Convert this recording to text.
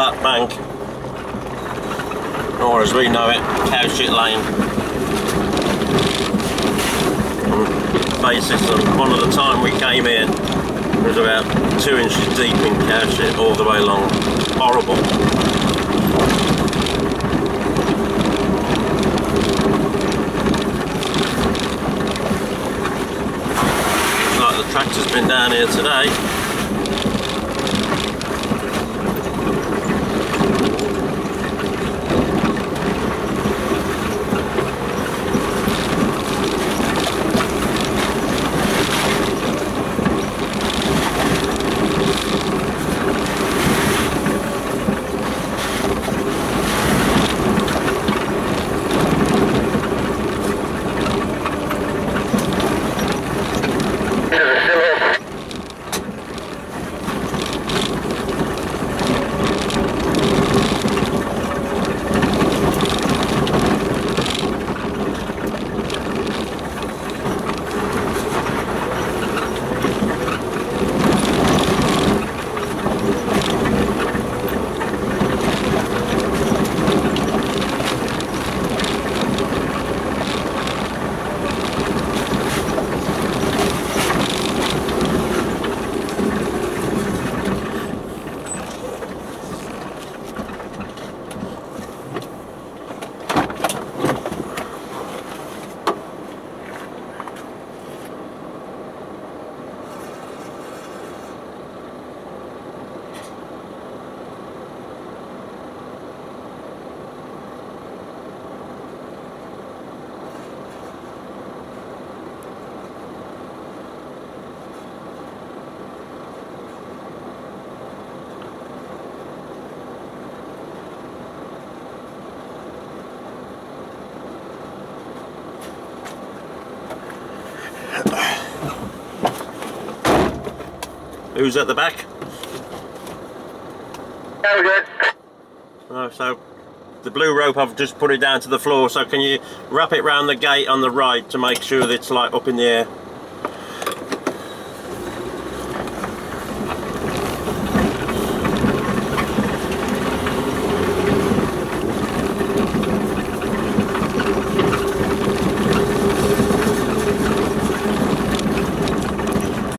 Plat Bank, or as we know it, Cowshit Lane. On basis of one of the time we came in, it was about two inches deep in Cowshit all the way along. Horrible. like the tractor's been down here today. Who's at the back? Oh, good. Oh, so the blue rope, I've just put it down to the floor, so can you wrap it round the gate on the right to make sure that it's like up in the air?